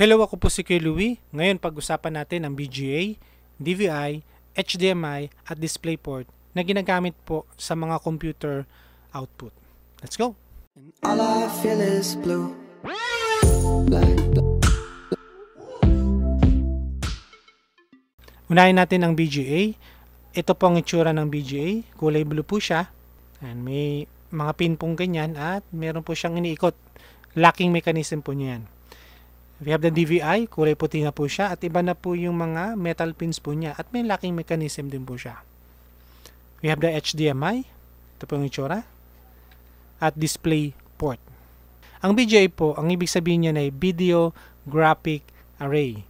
Hello, ako po si Kuya Louie. Ngayon pag-usapan natin ang BGA, DVI, HDMI at DisplayPort na ginagamit po sa mga computer output. Let's go! And all I feel is blue. Unahin natin ang BGA. Ito po ang itsura ng BGA. Kulay blue po siya. And may mga pin pong ganyan at meron po siyang iniikot. Locking mechanism po niyan. We have the DVI, kulay puti na po siya at iba na po yung mga metal pins po niya at may locking mechanism din po siya. We have the HDMI, ito po yung itsura, at display port. Ang BGA po, ang ibig sabihin niya ay Video Graphic Array.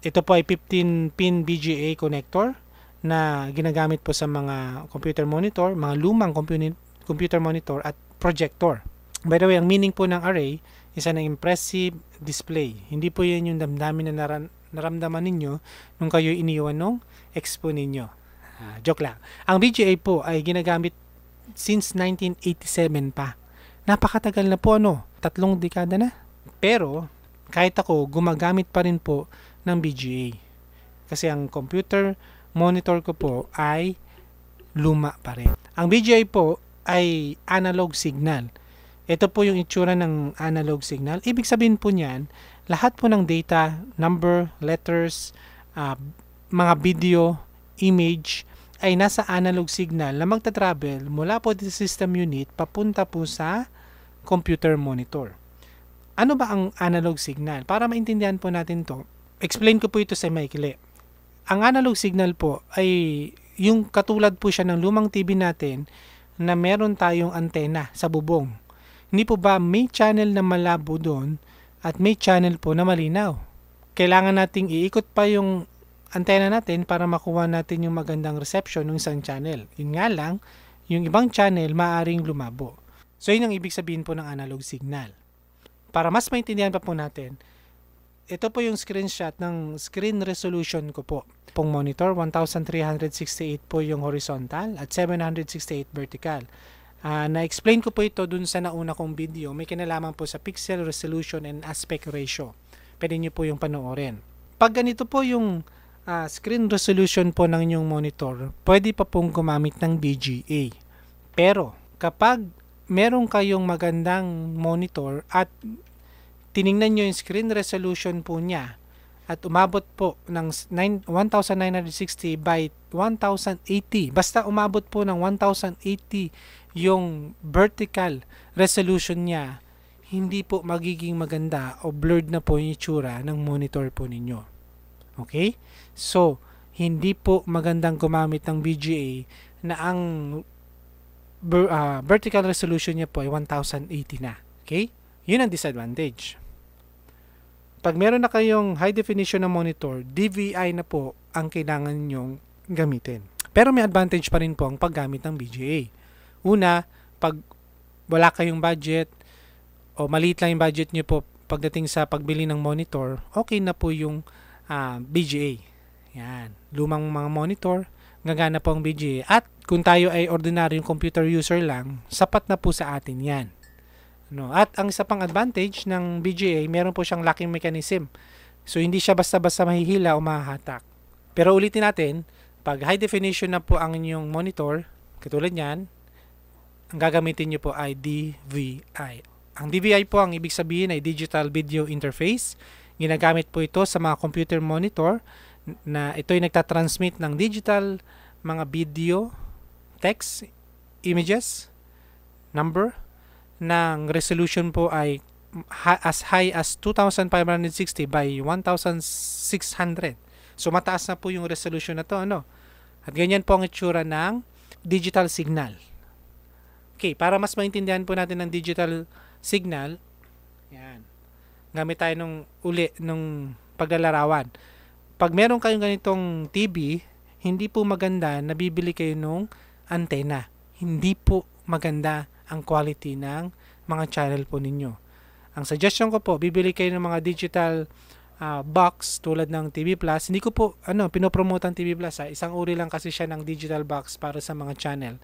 Ito po ay 15-pin BGA connector na ginagamit po sa mga computer monitor, mga lumang compu- computer monitor at projector. By the way, ang meaning po ng array isa ng impressive display. Hindi po yan yung damdamin na naran- naramdaman ninyo nung kayo iniwan nung expo ninyo. Ah, joke lang. Ang BGA po ay ginagamit since 1987 pa. Napakatagal na po ano, tatlong dekada na. Pero kahit ako, gumagamit pa rin po ng BGA. Kasi ang computer monitor ko po ay luma pa rin. Ang BGA po ay analog signal. Ito po yung itsura ng analog signal. Ibig sabihin po niyan, lahat po ng data, number, letters, uh, mga video, image, ay nasa analog signal na magta-travel mula po sa system unit papunta po sa computer monitor. Ano ba ang analog signal? Para maintindihan po natin to, explain ko po ito sa maikli. Ang analog signal po ay yung katulad po siya ng lumang TV natin na meron tayong antena sa bubong hindi po ba may channel na malabo doon at may channel po na malinaw? Kailangan nating iikot pa yung antena natin para makuha natin yung magandang reception ng isang channel. Yun nga lang, yung ibang channel maaring lumabo. So yun ang ibig sabihin po ng analog signal. Para mas maintindihan pa po natin, ito po yung screenshot ng screen resolution ko po. Pong monitor, 1368 po yung horizontal at 768 vertical. Uh, na-explain ko po ito dun sa nauna kong video. May kinalaman po sa pixel resolution and aspect ratio. Pwede nyo po yung panoorin. Pag ganito po yung uh, screen resolution po ng inyong monitor, pwede pa pong gumamit ng BGA. Pero kapag meron kayong magandang monitor at tiningnan nyo yung screen resolution po niya at umabot po ng 9, 1960 by 1080. Basta umabot po ng 1080 yung vertical resolution niya, hindi po magiging maganda o blurred na po yung itsura ng monitor po ninyo. Okay? So, hindi po magandang gumamit ng VGA na ang uh, vertical resolution niya po ay 1080 na. Okay? Yun ang disadvantage. Pag meron na kayong high definition na monitor, DVI na po ang kailangan nyong gamitin. Pero may advantage pa rin po ang paggamit ng VGA. Una, pag wala kayong budget o maliit lang yung budget nyo po pagdating sa pagbili ng monitor, okay na po yung uh, ah, BGA. Yan. Lumang mga monitor, gagana po ang BGA. At kung tayo ay ordinaryong computer user lang, sapat na po sa atin yan. No? At ang isa pang advantage ng BGA, meron po siyang locking mechanism. So, hindi siya basta-basta mahihila o mahahatak. Pero ulitin natin, pag high definition na po ang inyong monitor, katulad niyan, ang gagamitin nyo po ay DVI. Ang DVI po ang ibig sabihin ay Digital Video Interface. Ginagamit po ito sa mga computer monitor na ito ay nagtatransmit ng digital mga video, text, images, number, ng resolution po ay as high as 2560 by 1600. So mataas na po yung resolution na to, ano? At ganyan po ang itsura ng digital signal. Okay, para mas maintindihan po natin ng digital signal, yan. Gamit tayo nung uli nung paglalarawan. Pag meron kayong ganitong TV, hindi po maganda na bibili kayo nung antena. Hindi po maganda ang quality ng mga channel po ninyo. Ang suggestion ko po, bibili kayo ng mga digital uh, box tulad ng TV Plus. Hindi ko po ano, pinopromote ang TV Plus. Ha? Isang uri lang kasi siya ng digital box para sa mga channel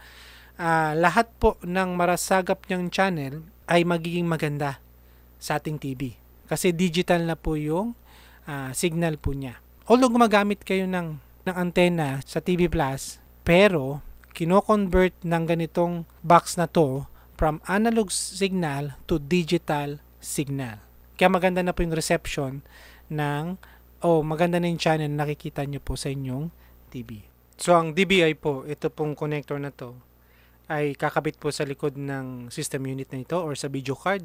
uh, lahat po ng marasagap niyang channel ay magiging maganda sa ating TV. Kasi digital na po yung ah, signal po niya. Although gumagamit kayo ng, ng antenna sa TV Plus, pero kino-convert ng ganitong box na to from analog signal to digital signal. Kaya maganda na po yung reception ng o maganda na yung channel na nakikita nyo po sa inyong TV. So ang DBI po, ito pong connector na to ay kakabit po sa likod ng system unit na ito or sa video card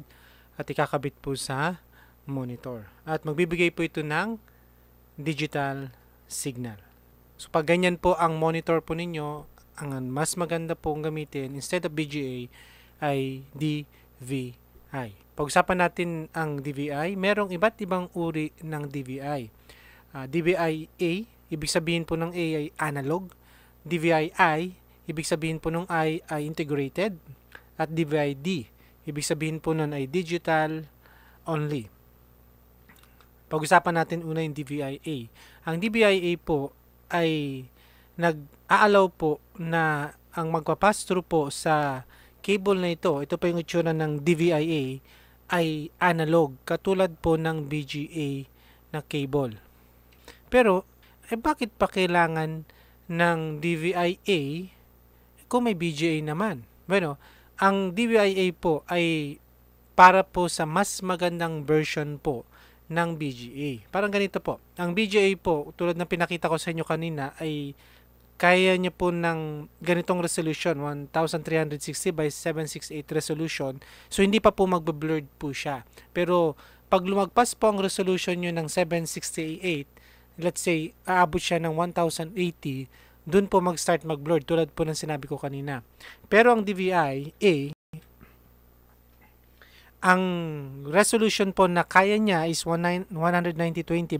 at ikakabit po sa monitor. At magbibigay po ito ng digital signal. So pag ganyan po ang monitor po ninyo, ang mas maganda pong gamitin instead of VGA ay DVI. Pag-usapan natin ang DVI, merong iba't ibang uri ng DVI. Uh, DVI A, ibig sabihin po ng A ay analog. DVI I, ibig sabihin po ng I ay integrated. At DVI D, ibig sabihin po nun ay digital only. Pag-usapan natin una yung DVI A. Ang DVI A po ay nag-aalaw po na ang magpapass through po sa cable na ito, ito pa yung itsura ng DVIA, ay analog, katulad po ng BGA na cable. Pero, eh bakit pa kailangan ng DVIA kung may BGA naman? Bueno, ang DVIA po ay para po sa mas magandang version po ng BGA. Parang ganito po. Ang BGA po, tulad ng pinakita ko sa inyo kanina, ay kaya niya po ng ganitong resolution, 1360 by 768 resolution. So, hindi pa po magbe-blurred po siya. Pero, pag lumagpas po ang resolution nyo ng 768, let's say, aabot siya ng 1080, dun po mag-start mag-blur, tulad po ng sinabi ko kanina. Pero ang DVI, A, ang resolution po na kaya niya is 19020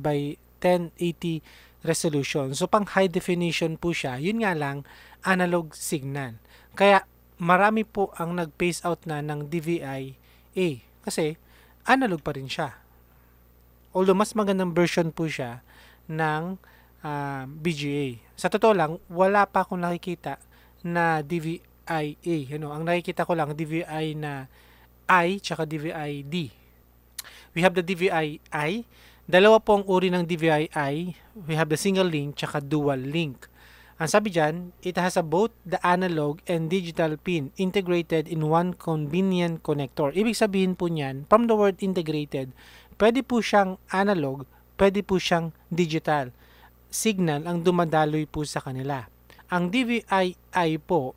by 1080 resolution. So, pang high definition po siya. Yun nga lang, analog signal. Kaya, marami po ang nag-phase out na ng DVI-A. Kasi, analog pa rin siya. Although, mas magandang version po siya ng uh, ah, BGA. Sa totoo lang, wala pa akong nakikita na DVI-A. You know, ang nakikita ko lang, DVI na I, tsaka DVI-D. We have the DVI-I, Dalawa po ang uri ng DVI. We have the single link tsaka dual link. Ang sabi dyan, it has a both the analog and digital pin integrated in one convenient connector. Ibig sabihin po niyan, from the word integrated, pwede po siyang analog, pwede po siyang digital. Signal ang dumadaloy po sa kanila. Ang DVI po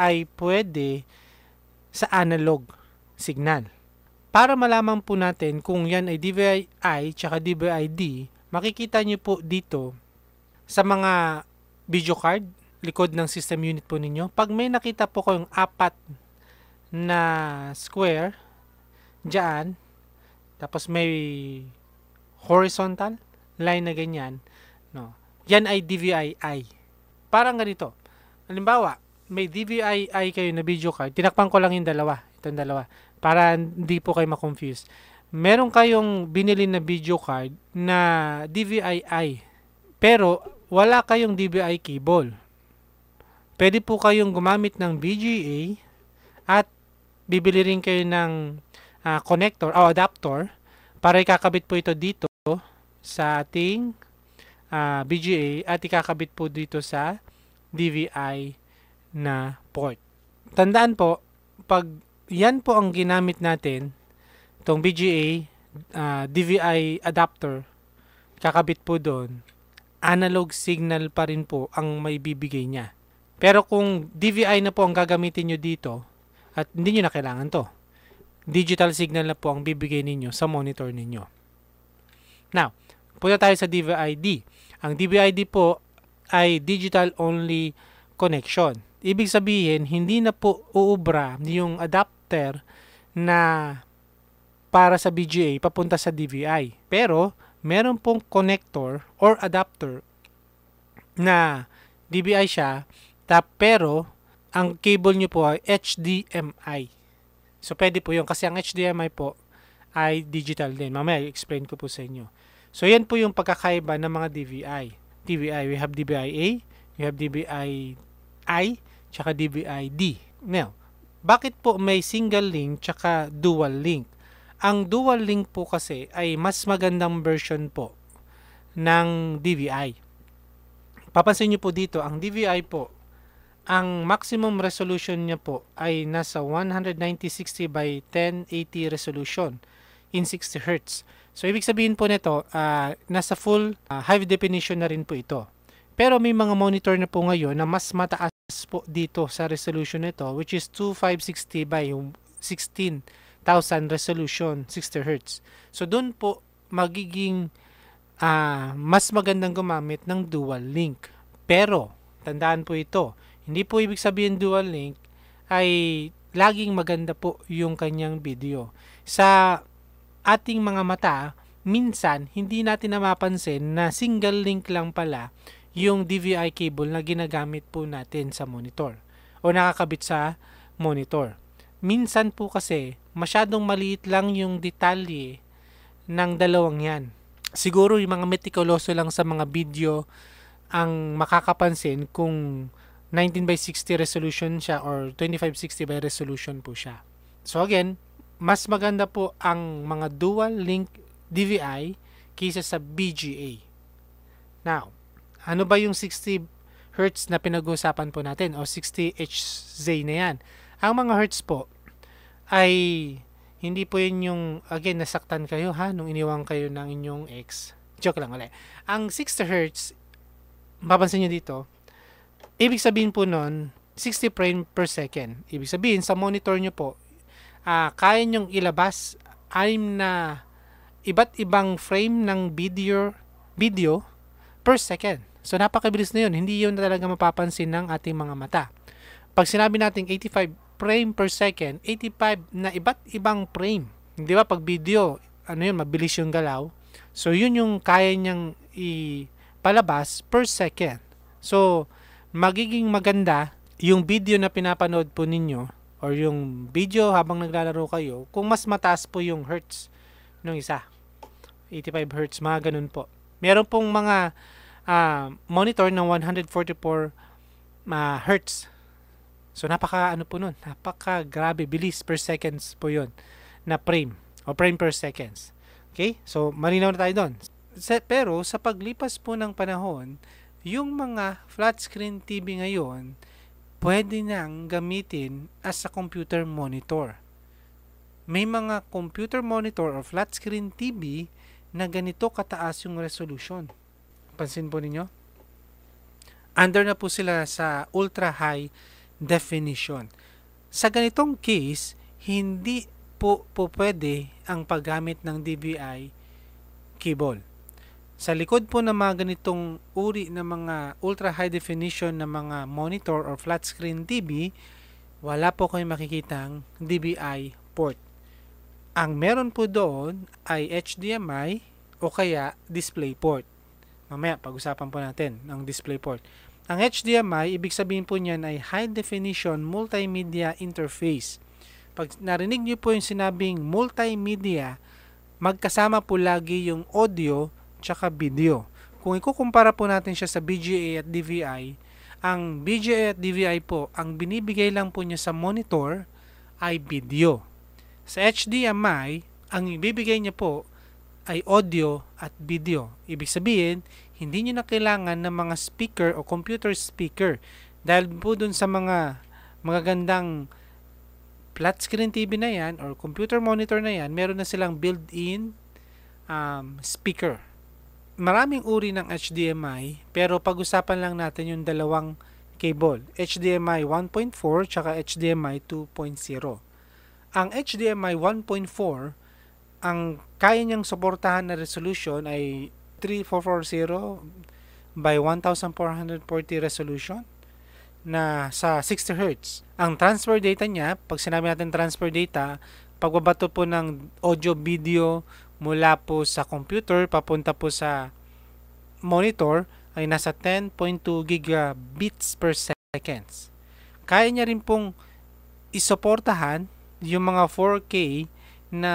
ay pwede sa analog signal. Para malaman po natin kung yan ay DVI tsaka DVI-D, makikita nyo po dito sa mga video card, likod ng system unit po ninyo. Pag may nakita po kayong apat na square, dyan, tapos may horizontal line na ganyan, no, yan ay DVI-I. Parang ganito. Halimbawa, may DVI-I kayo na video card, tinakpan ko lang yung dalawa, itong dalawa para hindi po kayo ma-confuse. Meron kayong binili na video card na DVI-I pero wala kayong DVI cable. Pwede po kayong gumamit ng VGA at bibili rin kayo ng uh, connector o adapter para ikakabit po ito dito sa ating uh, ah, VGA at ikakabit po dito sa DVI na port. Tandaan po, pag yan po ang ginamit natin, itong BGA uh, DVI adapter, kakabit po doon, analog signal pa rin po ang may bibigay niya. Pero kung DVI na po ang gagamitin nyo dito, at hindi nyo na kailangan to, digital signal na po ang bibigay ninyo sa monitor ninyo. Now, punta tayo sa DVI-D. Ang DVI-D po ay digital only connection. Ibig sabihin, hindi na po uubra yung adapt adapter na para sa BGA papunta sa DVI. Pero, meron pong connector or adapter na DVI siya, tap, pero ang cable nyo po ay HDMI. So, pwede po yun kasi ang HDMI po ay digital din. Mamaya, explain ko po sa inyo. So, yan po yung pagkakaiba ng mga DVI. DVI, we have DVI-A, we have DVI-I, tsaka DVI-D. Now, bakit po may single link tsaka dual link? Ang dual link po kasi ay mas magandang version po ng DVI. Papansin niyo po dito, ang DVI po, ang maximum resolution niya po ay nasa 19060 by 1080 resolution in 60 Hz. So, ibig sabihin po nito, uh, nasa full uh, high definition na rin po ito. Pero may mga monitor na po ngayon na mas mataas po dito sa resolution nito which is 2560 by 16,000 resolution 60 Hz. So doon po magiging uh, mas magandang gumamit ng dual link. Pero tandaan po ito, hindi po ibig sabihin dual link ay laging maganda po yung kanyang video. Sa ating mga mata, minsan hindi natin napapansin na single link lang pala yung DVI cable na ginagamit po natin sa monitor o nakakabit sa monitor. Minsan po kasi masyadong maliit lang yung detalye ng dalawang yan. Siguro yung mga meticuloso lang sa mga video ang makakapansin kung 19 by 60 resolution siya or 2560 by resolution po siya. So again, mas maganda po ang mga dual link DVI kaysa sa BGA. Now, ano ba yung 60 Hz na pinag-uusapan po natin o 60 Hz na yan? Ang mga Hertz po ay hindi po yun yung, again, nasaktan kayo ha, nung iniwang kayo ng inyong ex. Joke lang ulit. Ang 60 Hz, mapapansin nyo dito, ibig sabihin po nun, 60 frame per second. Ibig sabihin, sa monitor nyo po, uh, kaya nyong ilabas anim na iba't ibang frame ng video video per second. So napakabilis na yun. Hindi yun talaga mapapansin ng ating mga mata. Pag sinabi natin 85 frame per second, 85 na iba't ibang frame. Di ba? Pag video, ano yun, mabilis yung galaw. So yun yung kaya niyang ipalabas per second. So magiging maganda yung video na pinapanood po ninyo or yung video habang naglalaro kayo kung mas mataas po yung hertz ng isa. 85 hertz, mga ganun po. Meron pong mga uh, monitor ng 144 uh, hertz. So napaka ano po nun, napaka grabe bilis per seconds po 'yon na frame o frame per seconds. Okay? So malinaw na tayo doon. pero sa paglipas po ng panahon, yung mga flat screen TV ngayon pwede nang gamitin as a computer monitor. May mga computer monitor or flat screen TV na ganito kataas yung resolution. Pansin po ninyo? Under na po sila sa ultra high definition. Sa ganitong case, hindi po, po pwede ang paggamit ng DVI cable. Sa likod po ng mga ganitong uri ng mga ultra high definition na mga monitor or flat screen TV, wala po kayong makikitang DVI port. Ang meron po doon ay HDMI o kaya display port. Mamaya, pag-usapan po natin ang DisplayPort. Ang HDMI, ibig sabihin po niyan ay High Definition Multimedia Interface. Pag narinig niyo po yung sinabing multimedia, magkasama po lagi yung audio tsaka video. Kung ikukumpara po natin siya sa BGA at DVI, ang BGA at DVI po, ang binibigay lang po niya sa monitor ay video. Sa HDMI, ang ibibigay niya po ay audio at video. Ibig sabihin, hindi nyo na kailangan ng mga speaker o computer speaker. Dahil po dun sa mga magagandang flat screen TV na yan or computer monitor na yan, meron na silang built-in um, speaker. Maraming uri ng HDMI, pero pag-usapan lang natin yung dalawang cable, HDMI 1.4 tsaka HDMI 2.0. Ang HDMI 1.4 ang kaya niyang suportahan na resolution ay 3440 by 1440 resolution na sa 60 Hz. Ang transfer data niya, pag sinabi natin transfer data, pagbabato po ng audio video mula po sa computer papunta po sa monitor ay nasa 10.2 gigabits per seconds. Kaya niya rin pong isuportahan yung mga 4K na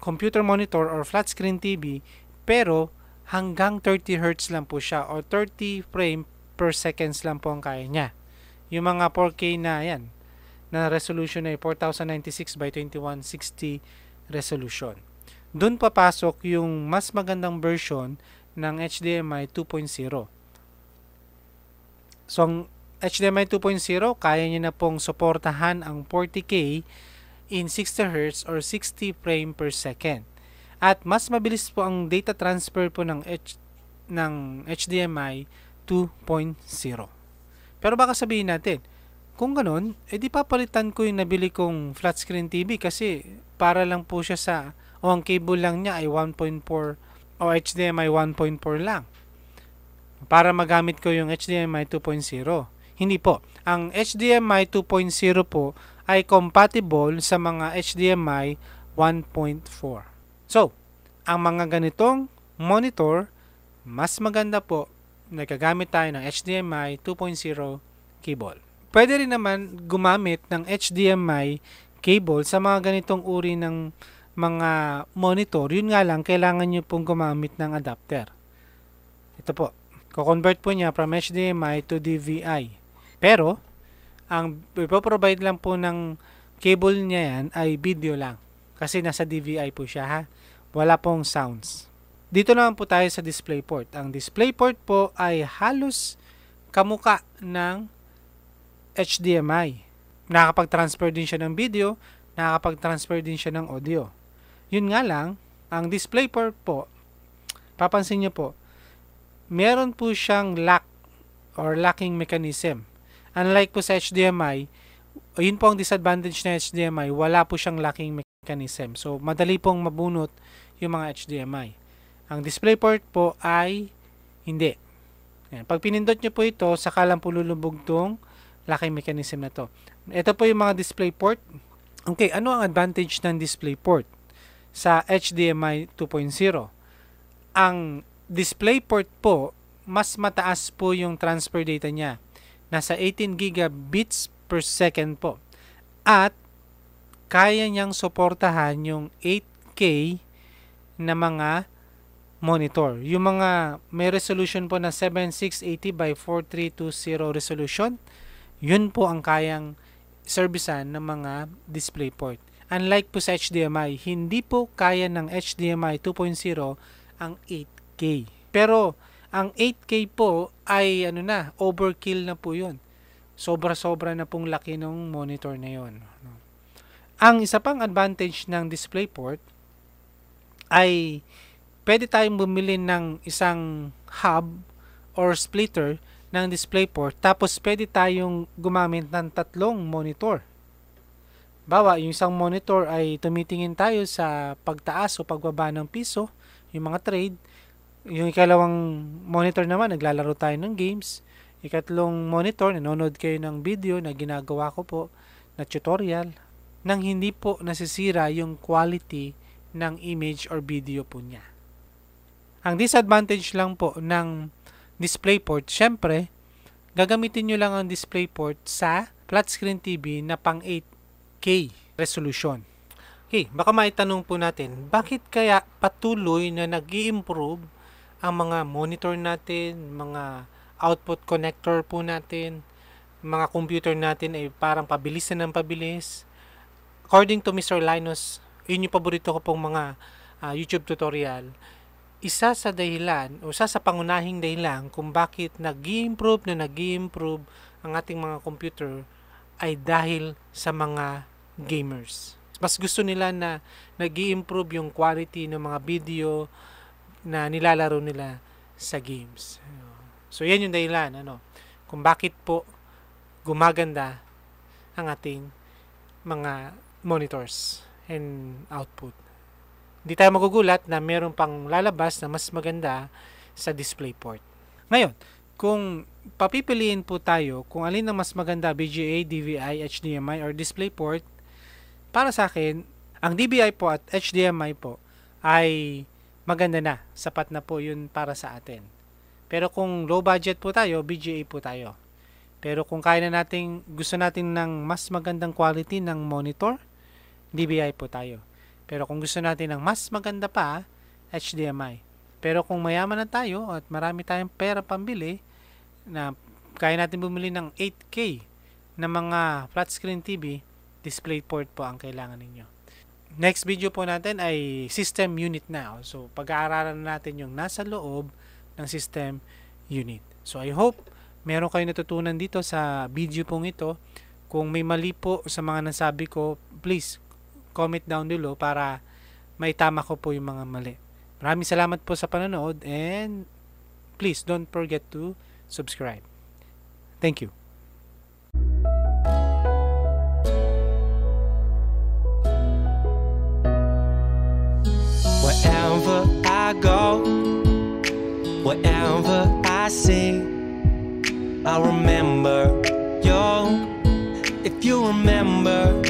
computer monitor or flat screen TV pero hanggang 30 Hz lang po siya or 30 frame per seconds lang po ang kaya niya. Yung mga 4K na yan, na resolution ay 4096 by 2160 resolution. Doon papasok yung mas magandang version ng HDMI 2.0. So, ang HDMI 2.0, kaya niya na pong suportahan ang 40K in 60Hz or 60 frame per second. At mas mabilis po ang data transfer po ng, H, ng HDMI 2.0. Pero baka sabihin natin, kung ganun, edi papalitan ko yung nabili kong flat screen TV kasi para lang po siya sa, o ang cable lang niya ay 1.4 o HDMI 1.4 lang. Para magamit ko yung HDMI 2.0. Hindi po. Ang HDMI 2.0 po ay compatible sa mga HDMI 1.4. So, ang mga ganitong monitor, mas maganda po nagagamit tayo ng HDMI 2.0 cable. Pwede rin naman gumamit ng HDMI cable sa mga ganitong uri ng mga monitor. Yun nga lang, kailangan nyo pong gumamit ng adapter. Ito po. Ko-convert po niya from HDMI to DVI. Pero, ang ipoprovide lang po ng cable niya yan ay video lang. Kasi nasa DVI po siya ha. Wala pong sounds. Dito naman po tayo sa DisplayPort. Ang DisplayPort po ay halos kamuka ng HDMI. Nakakapag-transfer din siya ng video, nakakapag-transfer din siya ng audio. Yun nga lang, ang DisplayPort po, papansin niyo po, meron po siyang lock or locking mechanism. Unlike po sa HDMI, yun po ang disadvantage ng HDMI, wala po siyang locking mechanism. So, madali pong mabunot yung mga HDMI. Ang DisplayPort po ay hindi. Yan. Pag pinindot nyo po ito, saka lang po lulubog tong locking mechanism na to. Ito po yung mga DisplayPort. Okay, ano ang advantage ng DisplayPort sa HDMI 2.0? Ang DisplayPort po, mas mataas po yung transfer data niya. Nasa 18 gigabits per second po. At kaya niyang suportahan yung 8K na mga monitor. Yung mga may resolution po na 7680 by 4320 resolution, yun po ang kayang servisan ng mga DisplayPort. Unlike po sa HDMI, hindi po kaya ng HDMI 2.0 ang 8K. Pero ang 8K po ay ano na, overkill na po 'yun. Sobra-sobra na pong laki ng monitor na 'yon. Ang isa pang advantage ng DisplayPort ay pwede tayong bumili ng isang hub or splitter ng DisplayPort tapos pwede tayong gumamit ng tatlong monitor. Bawa, yung isang monitor ay tumitingin tayo sa pagtaas o pagbaba ng piso, yung mga trade. Yung ikalawang monitor naman, naglalaro tayo ng games. Ikatlong monitor, nanonood kayo ng video na ginagawa ko po na tutorial nang hindi po nasisira yung quality ng image or video po niya. Ang disadvantage lang po ng DisplayPort, syempre, gagamitin nyo lang ang DisplayPort sa flat screen TV na pang 8K resolution. Okay, baka maitanong po natin, bakit kaya patuloy na nag improve ang mga monitor natin, mga output connector po natin, mga computer natin ay parang pabilis na ng pabilis. According to Mr. Linus, yun yung paborito ko pong mga uh, YouTube tutorial isa sa dahilan o isa sa pangunahing dahilan kung bakit nag improve na nag improve ang ating mga computer ay dahil sa mga gamers. Mas gusto nila na nag improve yung quality ng mga video na nilalaro nila sa games. So, yan yung dahilan, ano, kung bakit po gumaganda ang ating mga monitors and output hindi tayo magugulat na meron pang lalabas na mas maganda sa DisplayPort. Ngayon, kung papipiliin po tayo kung alin ang mas maganda, VGA, DVI, HDMI, or DisplayPort, para sa akin, ang DVI po at HDMI po ay maganda na. Sapat na po yun para sa atin. Pero kung low budget po tayo, VGA po tayo. Pero kung kaya na nating, gusto natin ng mas magandang quality ng monitor, DVI po tayo. Pero kung gusto natin ng mas maganda pa, HDMI. Pero kung mayaman na tayo at marami tayong pera pambili, na kaya natin bumili ng 8K na mga flat screen TV, DisplayPort po ang kailangan ninyo. Next video po natin ay system unit na. So, pag-aaralan natin yung nasa loob ng system unit. So, I hope meron kayo natutunan dito sa video pong ito. Kung may mali po sa mga nasabi ko, please comment down below para may tama ko po yung mga mali. Maraming salamat po sa panonood and please don't forget to subscribe. Thank you. Wherever I go, wherever I see, I remember you. If you remember